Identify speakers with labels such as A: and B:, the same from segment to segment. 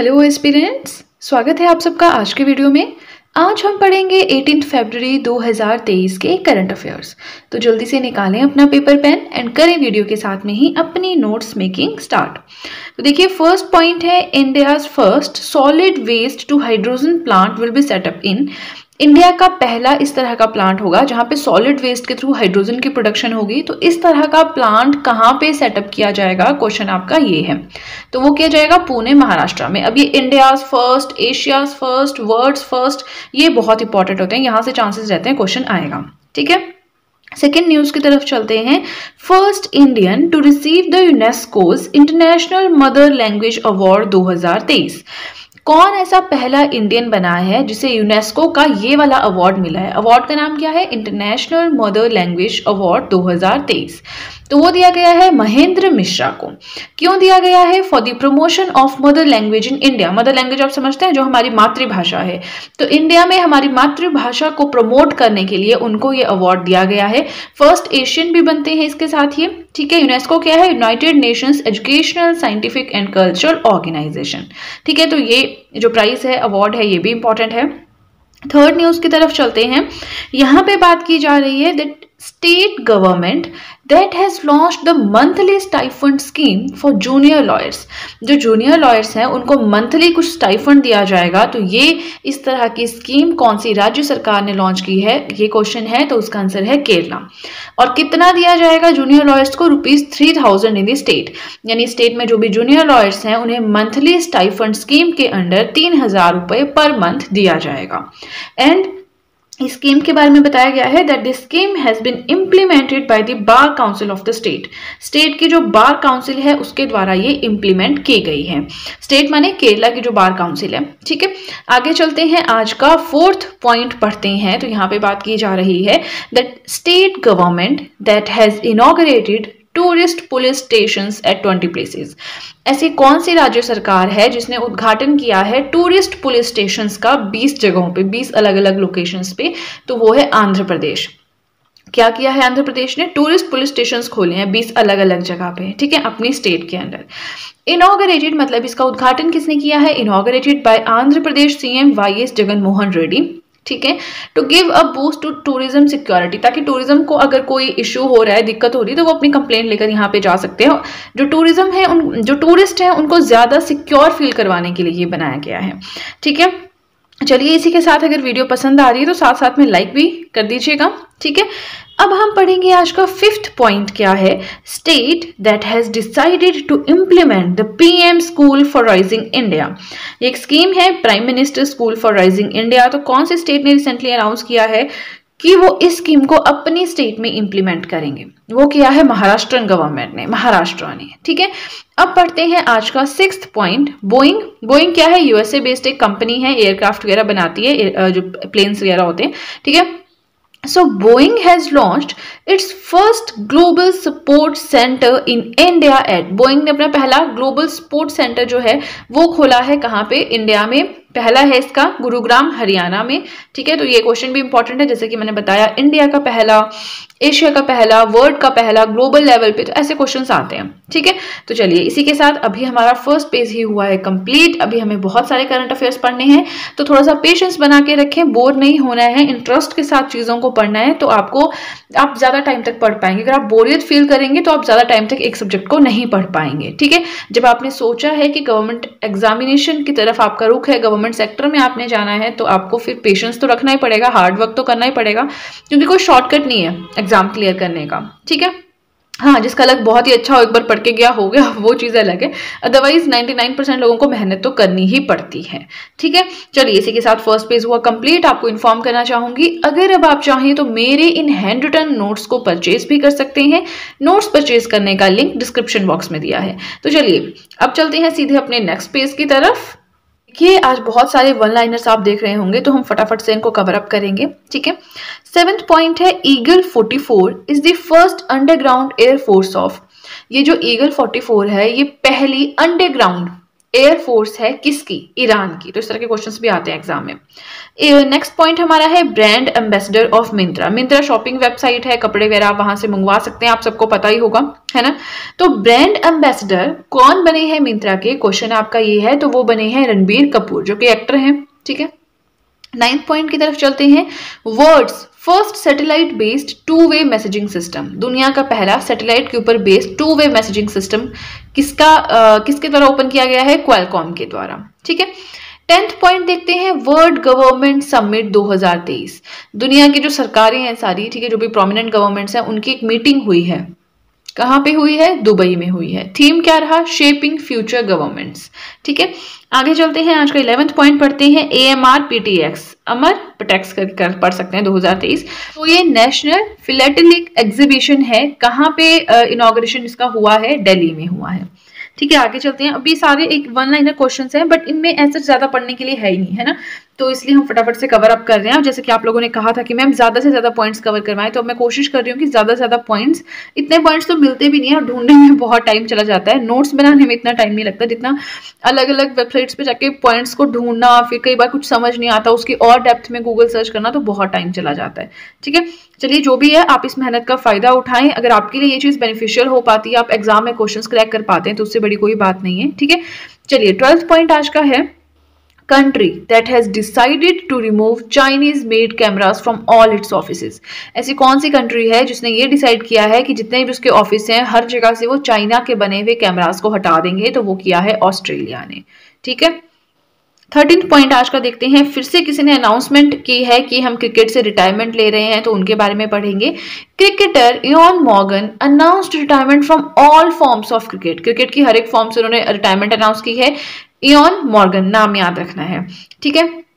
A: Hello aspirants स्वागत है आप सबका आज के वीडियो में। आज हम पढ़ेंगे 18 फरवरी 2023 के करंट अफेयर्स तो जल्दी से निकालें अपना पेपर पेन एंड करें वीडियो के साथ में ही अपनी नोट्स मेकिंग स्टार्ट तो देखिए फ़र्स्ट पॉइंट है India's first solid waste to hydrogen plant will be set up in India का पहला इस तरह का प्लांट होगा, जहाँ पे सॉलिड वेस्ट के थ्रू हाइड्रोजन की प्रोडक्शन होगी। तो इस तरह का प्लांट कहाँ पे सेटअप किया जाएगा? क्वेश्चन आपका ये है। तो वो किया जाएगा पुणे, महाराष्ट्र में। अब ये India first Asia's first world's first ये बहुत इंपॉर्टेंट होते हैं। यहाँ से चांसेस रहते हैं क्वेश्चन आएगा। ठीक है? सेकेंड न्यूज़ की तरफ़ चलते हैं। First Indian to receive the UNESCO's international mother language award 2023 कौन ऐसा पहला इंडियन बना है जिसे यूनेस्को का ये वाला अवार्ड मिला है? अवार्ड का नाम क्या है? इंटरनेशनल मदर लैंग्वेज अवार्ड 2023 तो वो दिया गया है महेंद्र मिश्रा को। क्यों दिया गया है? For the promotion of mother language in India mother language आप समझते हैं, जो हमारी मातृभाषा है। तो इंडिया में हमारी मातृभाषा को प्रमोट करने के लिए उनको ये अवार्ड दिया गया है। फ़र्स्ट एशियन भी बनते हैं इसके साथ ही। ठीक है यूनेस्को क्या है? United Nations Educational Scientific and Cultural Organisation ठीक है तो ये जो प्राइस है अवार्ड है, ये भी इंपॉर्टेंट है। थर्ड न्यूज़ की तरफ़ चलते हैं। यहाँ पे बात की जा रही है that state government that has launch the monthly stipend scheme for junior lawyers जो जूनियर लॉयर्स हैं, उनको मंथली कुछ स्टाइफंड दिया जाएगा। तो ये इस तरह की स्कीम कौन सी राज्य सरकार ने लॉन्च की है? ये क्वेश्चन है तो उसका आंसर है केरला। और कितना दिया जाएगा जूनियर लॉयर्स को? Rupees three thousand in the state यानी स्टेट में जो भी जूनियर लॉयर्स हैं, उन्हें मंथली स्टाइफंड स्कीम के अंडर तीन हज़ार रुपए पर मंथ दिया जाएगा। एंड स्कीम के बारे में बताया गया है that this scheme has been implemented by the bar council of the state state की जो बार काउंसिल है, उसके द्वारा ये इम्प्लीमेंट की गई है। स्टेट माने केरला की जो बार काउंसिल है, ठीक है? आगे चलते हैं, आज का फोर्थ पॉइंट पढ़ते हैं तो यहाँ पे बात की जा रही है that state government that has inaugurated tourist police station at twenty places ऐसी कौन सी राज्य सरकार है जिसने उद्घाटन किया है टूरिस्ट पुलिस स्टेशन का 20 जगहों पे 20 अलग अलग लोकेशंस पे? तो वो है आंध्र प्रदेश। क्या किया है आंध्र प्रदेश ने? टूरिस्ट पुलिस स्टेशन खोले हैं 20 अलग अलग जगह पे, ठीक है? अपनी स्टेट के अंदर। इनोग्रेटेड मतलब इसका उद्घाटन किसने किया है? Inaugurated by Andhra Pradesh CM Y S Jaganmohan Reddy. ठीक है? To give a boost to tourism security ताकि टूरिज़्म को अगर कोई इशू हो रहा है, दिक्कत हो रही है तो वो अपनी कंप्लेन लेकर यहाँ पे जा सकते हैं। जो टूरिज़्म है, उन, जो टूरिस्ट हैं, उनको ज़्यादा सिक्योर फील करवाने के लिए ये बनाया गया है। ठीक है? चलिए इसी के साथ अगर वीडियो पसंद आ रही है तो साथ साथ में लाइक भी कर दीजिएगा। ठीक है? अब हम पढ़ेंगे आज का फिफ्थ पॉइंट क्या है? State that has decided to implement the PM school for rising India एक स्कीम है prime minister school for rising India तो कौन से स्टेट ने रिसेंटली अनाउंस किया है कि वो इस स्कीम को अपनी स्टेट में इंप्लीमेंट करेंगे? वो किया है महाराष्ट्र गवर्नमेंट ने, महाराष्ट्र ने, ठीक है? अब पढ़ते हैं आज का सिक्स पॉइंट बोइंग बोइंग क्या है? यूएसए बेस्ड एक कंपनी है एयरक्राफ्ट वगैरह बनाती है जो प्लेन्स वगैरह होते हैं, ठीक है? So Boeing has launched its first global support center in India at Boeing ने अपना पहला global support center जो है वो खोला है कहाँ पे इंडिया में पहला है इसका गुरुग्राम, हरियाणा में, ठीक है? तो ये क्वेश्चन भी इंपॉर्टेंट है, जैसे कि मैंने बताया इंडिया का पहला एशिया का पहला वर्ल्ड का पहला ग्लोबल लेवल पे तो ऐसे क्वेश्चन आते हैं, ठीक है? तो चलिए, इसी के साथ अभी हमारा फ़र्स्ट पेज ही हुआ है कंप्लीट अभी हमें बहुत सारे करंट अफेयर्स पढ़ने हैं तो थोड़ा सा पेशेंस बना के रखें बोर नहीं होना है इंटरेस्ट के साथ चीज़ों को पढ़ना है तो आपको, आप ज़्यादा टाइम तक पढ़ पाएँगे, अगर आप बोरियत फील करेंगे तो आप ज़्यादा टाइम तक एक सब्जेक्ट को नहीं पढ़ पाएँगे, ठीक है? जब आपने सोचा है कि गवर्नमेंट एग्जामिनेशन की तरफ़ आपका रुख है गवर्नमेंट सेक्टर में आपने जाना है तो आपको फिर पेशेंस तो रखना ही पड़ेगा हार्ड वर्क तो करना ही पड़ेगा, क्योंकि कोई शॉर्टकट नहीं है एग्ज़ाम क्लियर करने का, ठीक है? हाँ जिसका अलग बहुत ही अच्छा हो, एक बार पढ़ के गया, हो गया, वो चीज़ अलग है। अदरवाइज़ 99 परसेंट लोगों को मेहनत तो करनी ही पड़ती है, ठीक है? चलिए, इसी के साथ फ़र्स्ट पेज हुआ कंप्लीट आपको इन्फॉर्म करना चाहूँगी। अगर अब आप चाहें तो मेरे इन हैंड रिटर्न नोट्स को परचेज भी कर सकते हैं। नोट्स परचेज करने का लिंक डिस्क्रिप्शन बॉक्स में दिया है। तो चलिए, अब चलते हैं सीधे अपने नेक्स्ट पेज की तरफ़। देखिए आज बहुत सारे वन लाइनर्स आप देख रहे होंगे तो हम फटाफट से इनको कवर अप करेंगे, ठीक है? सेवेंथ पॉइंट है eagle 44 is the first underground air force of ये जो ईगल 44 है, ये पहली अंडरग्राउंड एयरफोर्स है किसकी? ईरान की। तो इस तरह के क्वेश्चंस भी आते हैं एग्ज़ाम में। नेक्स्ट पॉइंट हमारा है brand ambassador of Myntra Myntra shopping website है, कपड़े वगैरह आप वहाँ से मंगवा सकते हैं, आप सबको पता ही होगा, है ना? तो ब्रांड एम्बेसडर कौन बने हैं मिंत्रा के? क्वेश्चन आपका ये है तो वो बने हैं रणबीर कपूर, जो कि एक्टर हैं, ठीक है? नाइन्थ पॉइंट की तरफ़ चलते हैं। World's first satellite based two way messaging system. दुनिया का पहला सैटेलाइट के ऊपर based two way messaging system किसका आ, किसके द्वारा ओपन किया गया है? क्वालकॉम के द्वारा। ठीक है? टेंथ पॉइंट देखते हैं वर्ल्ड गवर्नमेंट समिट 2023 दुनिया की जो सरकारें हैं सारी ठीक है जो भी प्रोमिनेंट गवर्नमेंट्स हैं उनकी एक मीटिंग हुई है। कहाँ पे हुई है? दुबई में हुई है। थीम क्या रहा? शेपिंग फ्यूचर गवर्नमेंट्स ठीक है? आगे चलते हैं। आज का इलेवेंथ पॉइंट पढ़ते हैं। A M R P T X अमर पटेक्स कर, कर पढ़ सकते हैं 2023 तो ये नेशनल फिलेटलिक एग्जीबिशन है। कहाँ पे इनाग्रेशन इसका हुआ है? दिल्ली में हुआ है। ठीक है? आगे चलते हैं। अभी सारे एक वन लाइनर क्वेश्चन हैं बट इनमें ऐसा ज़्यादा पढ़ने के लिए है ही नहीं है ना? तो इसलिए हम फटाफट से कवर अप कर रहे हैं। जैसे कि आप लोगों ने कहा था कि मैम, ज़्यादा से ज़्यादा पॉइंट्स कवर करवाएँ तो अब मैं कोशिश कर रही हूँ कि ज़्यादा से ज़्यादा पॉइंट्स इतने पॉइंट्स तो मिलते भी नहीं है और ढूँढने में बहुत टाइम चला जाता है। नोट्स बनाने में इतना टाइम नहीं लगता, जितना अलग अलग वेबसाइट्स पर जाके पॉइंट्स को ढूंढना, फिर कई बार कुछ समझ नहीं आता, उसकी और डेप्थ में गूगल सर्च करना तो बहुत टाइम चला जाता है। ठीक है? चलिए, जो भी है, आप इस मेहनत का फ़ायदा उठाएँ। अगर आपके लिए ये चीज़ बेनिफिशियल हो पाती है आप एग्ज़ाम में क्वेश्चंस क्रैक कर पाते हैं तो उससे बड़ी कोई बात नहीं है। ठीक है? चलिए ट्वेल्थ पॉइंट आज का है। Country that has decided to remove Chinese made cameras from all its offices. ऐसी कौन सी कंट्री है जिसने ये डिसाइड किया है कि जितने भी उसके ऑफ़िस हैं, हर जगह से वो चाइना के बने हुए कैमरास को हटा देंगे तो वो किया है ऑस्ट्रेलिया ने। ठीक है? थर्टीन पॉइंट आज का देखते हैं। फिर से किसी ने अनाउंसमेंट की है कि हम क्रिकेट से रिटायरमेंट ले रहे हैं तो उनके बारे में पढ़ेंगे। Cricketer Eoin Morgan announced retirement from all forms of cricket cricket की हर एक फॉर्म से उन्होंने रिटायरमेंट अनाउंस की है। इॉन मॉर्गन नाम याद रखना है। ठीक है?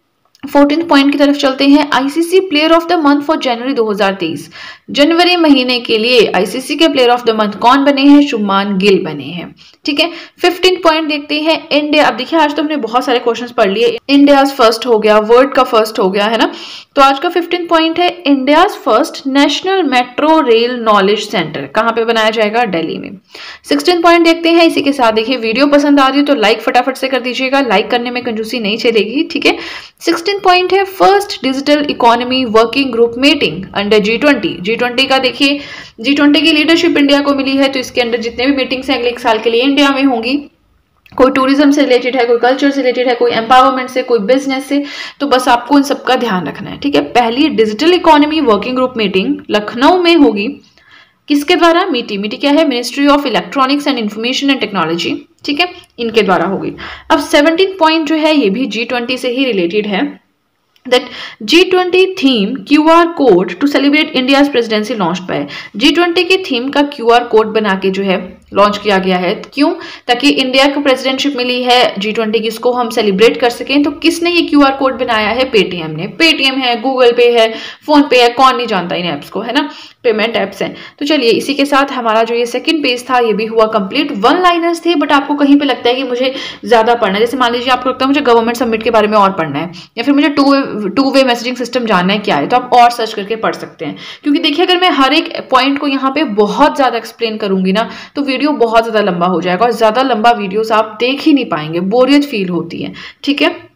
A: फोर्टीन पॉइंट की तरफ़ चलते हैं। ICC player of the month for January 2023 जनवरी महीने के लिए आईसीसी के प्लेयर ऑफ़ द मंथ कौन बने हैं? शुभमान गिल बने हैं। ठीक है? फिफ्टीन पॉइंट देखते हैं। इंडिया अब देखिए, आज तो हमने बहुत सारे क्वेश्चंस पढ़ लिए। इंडिया फ़र्स्ट हो गया वर्ल्ड का फ़र्स्ट हो गया, है ना? तो आज का फिफ्टीन पॉइंट है India first national metro rail knowledge centre कहाँ पे बनाया जाएगा? दिल्ली में। सिक्सटीन पॉइंट देखते हैं। इसी के साथ देखिए, वीडियो पसंद आ रही है तो लाइक फटाफट से कर दीजिएगा। लाइक करने में कंजूसी नहीं चलेगी ठीक है? सिक्सटीन पॉइंट है first digital economy working group meeting under G twenty G twenty का देखिए जी ट्वेंटी की लीडरशिप इंडिया को मिली है तो इसके अंदर जितने भी मीटिंग्स हैं, अगले एक साल के लिए इंडिया में होंगी। कोई टूरिज़्म से रिलेटेड है, कोई कल्चर से रिलेटेड है, कोई एम्पावरमेंट से, कोई बिज़नेस से तो बस आपको इन सबका ध्यान रखना है, ठीक है? पहली digital economy working group meeting Lucknow में होगी। किसके द्वारा? मीटी। मीटी क्या है? Ministry of electronics and information and technology ठीक है? इनके द्वारा होगी। अब सेवनटीन पॉइंट जो है, ये भी जी ट्वेंटी से ही रिलेटेड है। That G20 theme QR code to celebrate India presidency launch by G20 की थीम का QR कोड बना के जो है लॉन्च किया गया है। क्यों? ताकि इंडिया को प्रेसिडेंटशिप मिली है जी ट्वेंटी की इसको हम सेलिब्रेट कर सकें तो किसने ये क्यू आर कोड बनाया है? पेटीएम ने। पेटीएम है गूगल पे है फ़ोन पे है, कौन नहीं जानता इन ऐप्स को, है ना? पेमेंट ऐप्स हैं। तो चलिए, इसी के साथ हमारा जो ये सेकंड पेज था, ये भी हुआ कंप्लीट वन लाइनर्स थे बट आपको कहीं पे लगता है कि मुझे ज़्यादा पढ़ना है। जैसे मान लीजिए, आपको लगता है मुझे गवर्नमेंट सबमिट के बारे में और पढ़ना है, या फिर मुझे two way two way messaging system जानना है क्या है तो आप और सर्च करके पढ़ सकते हैं। क्योंकि देखिए, अगर मैं हर एक पॉइंट को यहाँ पे बहुत ज़्यादा एक्सप्लेन करूँगी ना तो वीडियो बहुत ज़्यादा लंबा हो जाएगा और ज़्यादा लंबा वीडियोस आप देख ही नहीं पाएँगे, बोरियत फील होती है, ठीक है?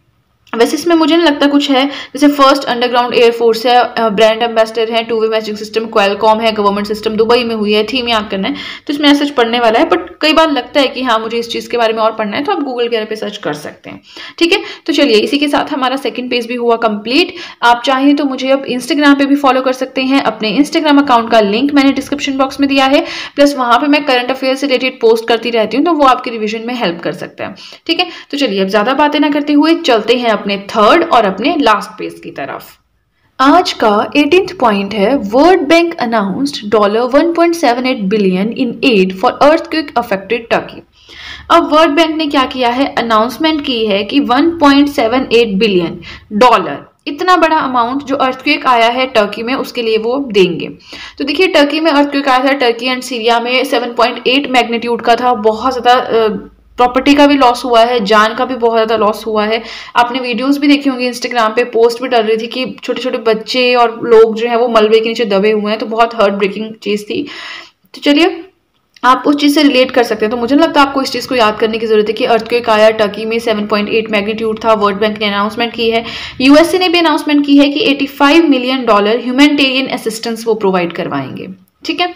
A: वैसे इसमें मुझे नहीं लगता कुछ है। जैसे फ़र्स्ट अंडरग्राउंड एयरफोर्स है ब्रांड एम्बेसडर है two way matching system Qualcomm है गवर्नमेंट सिस्टम दुबई में हुई है थीम याद करना है। तो इसमें ऐसा पढ़ने वाला है बट कई बार लगता है कि हाँ मुझे इस चीज़ के बारे में और पढ़ना है तो आप गूगल वगैरह पे सर्च कर सकते हैं। ठीक है? तो चलिए, इसी के साथ हमारा सेकंड पेज भी हुआ कंप्लीट आप चाहें तो मुझे अब इंस्टाग्राम पर भी फॉलो कर सकते हैं। अपने इंस्टाग्राम अकाउंट का लिंक मैंने डिस्क्रिप्शन बॉक्स में दिया है प्लस वहाँ पर मैं करंट अफेयर से रिलेटेड पोस्ट करती रहती हूँ तो वो आपके रिविजन में हेल्प कर सकता है। ठीक है? तो चलिए, अब ज़्यादा बातें ना करते हुए चलते हैं अपने थर्ड और अपने लास्ट पेज की तरफ़। आज का एटीन पॉइंट है World Bank announced dollar 1.78 billion in aid for earthquake affected Turkey अब वर्ल्ड बैंक ने क्या किया है? अनाउंसमेंट की है कि 1.78 बिलियन डॉलर इतना बड़ा अमाउंट जो अर्थक्वेक आया है टर्की में, उसके लिए वो देंगे। तो देखिए टर्की में अर्थक्वेक आया था टर्की एंड सीरिया में 7.8 मैग्नीट्यूड का था, बहुत ज़्यादा प्रॉपर्टी का भी लॉस हुआ है, जान का भी बहुत ज़्यादा लॉस हुआ है। आपने वीडियोस भी देखी होंगी इंस्टाग्राम पे पोस्ट भी डल रही थी कि छोटे छोटे बच्चे और लोग जो है वो मलबे के नीचे दबे हुए हैं तो बहुत हर्ट ब्रेकिंग चीज़ थी। तो चलिए, आप उस चीज़ से रिलेट कर सकते हैं। तो मुझे नहीं लगता आपको इस चीज़ को याद करने की ज़रूरत है कि अर्थक्वेक आया टर्की में 7.8 मैग्नीट्यूड था वर्ल्ड बैंक ने अनाउंसमेंट की है। यूएसए ने भी अनाउंसमेंट की है कि 85 मिलियन डॉलर ह्यूमैनिटेरियन असिस्टेंस वो प्रोवाइड करवाएँगे। ठीक है?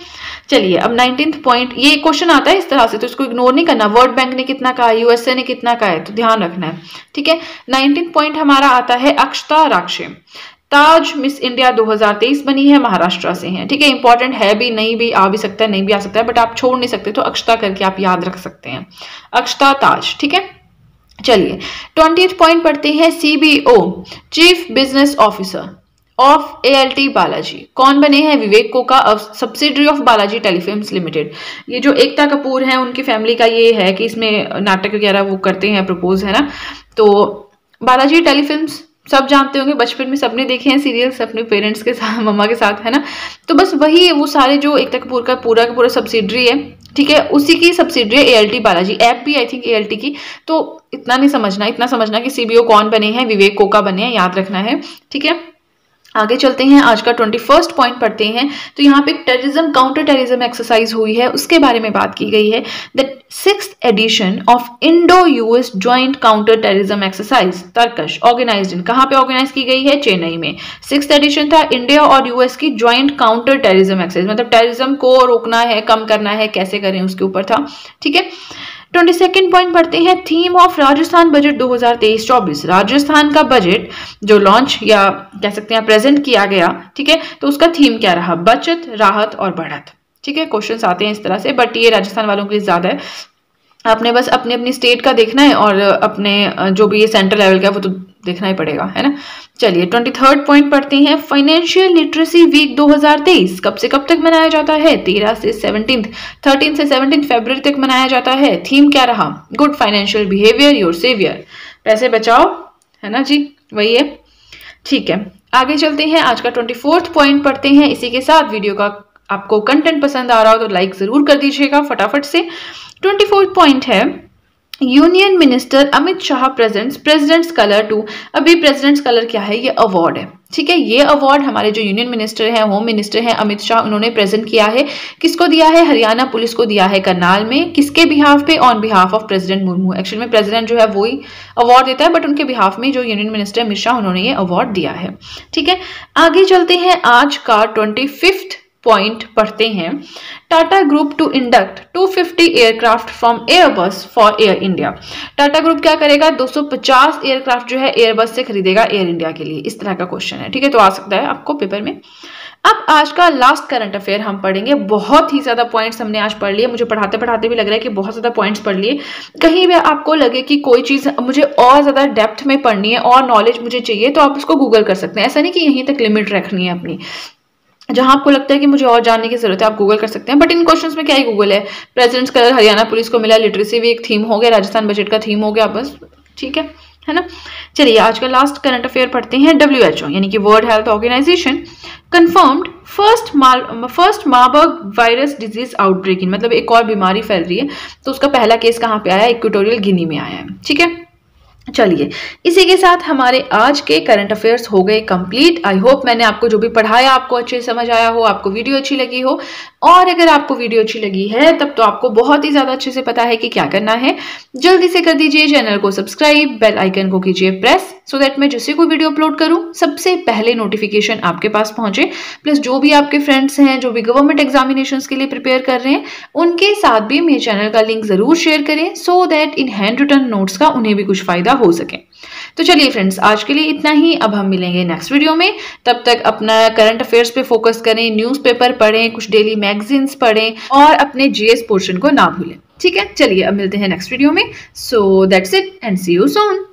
A: चलिए, अब नाइनटीन पॉइंट ये क्वेश्चन आता है इस तरह से तो इसको इग्नोर नहीं करना। वर्ल्ड बैंक ने कितना कहा यूएसए ने कितना कहा है तो ध्यान रखना है, ठीक है? नाइनटीन पॉइंट हमारा आता है अक्षता राक्षे ताज मिस इंडिया 2023 बनी है, महाराष्ट्र से है, ठीक है? इंपॉर्टेंट है भी, नहीं भी, आ भी सकता है, नहीं भी आ सकता है बट आप छोड़ नहीं सकते तो अक्षता करके आप याद रख सकते हैं। अक्षता ताज, ठीक है? चलिए ट्वेंटी पॉइंट पढ़ते हैं CBO chief business officer of A L T Balaji कौन बने हैं? Vivek Koka subsidiary of Balaji Telefilms Limited ये जो एकता कपूर है, उनकी फैमिली का ये है कि इसमें नाटक वगैरह वो करते हैं प्रपोज है ना? तो बालाजी टेलीफिल्म्स सब जानते होंगे, बचपन में सबने देखे हैं सीरियल्स अपने पेरेंट्स के साथ, मम्मा के साथ, है ना? तो बस वही वो सारे जो एकता कपूर का पूरा का पूरा सब्सिडरी है, ठीक है? उसी की सब्सिडरी है एएलटी बालाजी ऐप भी आई थिंक एएलटी की. तो इतना नहीं समझना, इतना समझना कि सीबीओ कौन बने हैं, विवेक कोका बने हैं, याद रखना है, ठीक है? आगे चलते हैं, आज का ट्वेंटी फ़र्स्ट पॉइंट पढ़ते हैं। तो यहाँ पे टेररिज्म काउंटर टेररिज्म एक्सरसाइज हुई है, उसके बारे में बात की गई है। The six edition of Indo US joint counter terrorism exercise Tarkash organise in कहाँ पे ऑर्गेनाइज की गई है? चेन्नई में। सिक्स एडिशन था इंडिया और यूएस की ज्वाइंट काउंटर टेररिज्म एक्सरसाइज मतलब टेररिज्म को रोकना है, कम करना है, कैसे करें उसके ऊपर था। ठीक है? ट्वेंटी सेकेंड पॉइंट पढ़ते हैं theme of Rajasthan budget 2023-24 Rajasthan का बजट जो लॉन्च या कह सकते हैं प्रेजेंट किया गया, ठीक है तो उसका थीम क्या रहा? बचत, राहत और बढ़त। ठीक है क्वेश्चन आते हैं इस तरह से बट ये राजस्थान वालों के लिए ज़्यादा है। आपने बस अपने अपनी स्टेट का देखना है और अपने, जो भी ये सेंट्रल लेवल का है, वो तो देखना ही पड़ेगा, है ना? चलिए ट्वेंटी थर्ड पॉइंट पढ़ते हैं। फाइनेंशियल लिटरेसी वीक 2023 कब से कब तक मनाया जाता है? तेरह से सेवनटीन थर्टीन से सेवनटीन फेब्रवरी तक मनाया जाता है। थीम क्या रहा? Good financial behaviour your saviour पैसे बचाओ, है ना जी? वही है। ठीक है, आगे चलते हैं। आज का ट्वेंटी फोर्थ पॉइंट पढ़ते हैं। इसी के साथ वीडियो का आपको कंटेंट पसंद आ रहा हो तो लाइक ज़रूर कर दीजिएगा फटाफट से। ट्वेंटी फोर्थ पॉइंट है union minister Amit Shah presents president's colour to अभी प्रेसिडेंट्स कलर क्या है? ये अवार्ड है। ठीक है? ये अवार्ड हमारे जो यूनियन मिनिस्टर हैं होम मिनिस्टर हैं अमित शाह उन्होंने प्रेजेंट किया है। किसको दिया है? हरियाणा पुलिस को दिया है करनाल में। किसके बिहाफ पे? On behalf of president Murmu actual में प्रेसिडेंट जो है वही अवार्ड देता है बट उनके बिहाफ में जो यूनियन मिनिस्टर अमित शाह उन्होंने ये अवार्ड दिया है। ठीक है? आगे चलते हैं आज का ट्वेंटी फिफ्थ पॉइंट पढ़ते हैं। Tata group to induct 250 aircraft from Airbus for Air India Tata group क्या करेगा? 250 एयरक्राफ्ट जो है एयरबस से खरीदेगा एयर इंडिया के लिए। इस तरह का क्वेश्चन है। ठीक है तो आ सकता है आपको पेपर में। अब आज का लास्ट करंट अफेयर हम पढ़ेंगे। बहुत ही ज़्यादा पॉइंट्स हमने आज पढ़ लिए। मुझे पढ़ाते पढ़ाते भी लग रहा है कि बहुत ज़्यादा पॉइंट्स पढ़ लिए। कहीं भी आपको लगे कि कोई चीज़ मुझे और ज़्यादा डेप्थ में पढ़नी है और नॉलेज मुझे चाहिए तो आप उसको गूगल कर सकते हैं। ऐसा नहीं कि यहीं तक लिमिट रखनी है अपनी। जहाँ आपको लगता है कि मुझे और जानने की ज़रूरत है, आप गूगल कर सकते हैं। बट इन क्वेश्चंस में क्या ही गूगल है? प्रेसिडेंट्स कलर हरियाणा पुलिस को मिला लिटरेसी भी एक थीम हो गया राजस्थान बजट का थीम हो गया, बस, ठीक है है ना? चलिए, आज का लास्ट करंट अफेयर पढ़ते हैं। डब्ल्यू एच ओ यानी कि World Health Organisation confirmed first माल first Marburg virus disease outbreak मतलब एक और बीमारी फैल रही है। तो उसका पहला केस कहाँ पे आया? इक्वेटोरियल गिनी में आया है, ठीक है? चलिए, इसी के साथ हमारे आज के करंट अफेयर्स हो गए कंप्लीट आई होप मैंने आपको जो भी पढ़ाया, आपको अच्छे समझ आया हो, आपको वीडियो अच्छी लगी हो. और अगर आपको वीडियो अच्छी लगी है, तब तो आपको बहुत ही ज़्यादा अच्छे से पता है कि क्या करना है. जल्दी से कर दीजिए चैनल को सब्सक्राइब बेल आइकन को कीजिए प्रेस सो दैट मैं जैसे कोई वीडियो अपलोड करूँ, सबसे पहले नोटिफिकेशन आपके पास पहुँचे. प्लस जो भी आपके फ्रेंड्स हैं, जो भी गवर्नमेंट एग्जामिनेशन के लिए प्रिपेयर कर रहे हैं, उनके साथ भी मेरे चैनल का लिंक ज़रूर शेयर करें so that in hand return notes का उन्हें भी कुछ फ़ायदा हो सके। तो चलिए फ्रेंड्स आज के लिए इतना ही। अब हम मिलेंगे नेक्स्ट वीडियो में। तब तक अपना करंट अफेयर्स पे फोकस करें न्यूज़पेपर पढ़ें, कुछ डेली मैगजीन्स पढ़ें और अपने जीएस पोर्शन को ना भूलें। ठीक है? चलिए, अब मिलते हैं नेक्स्ट वीडियो में। So that's it and see you soon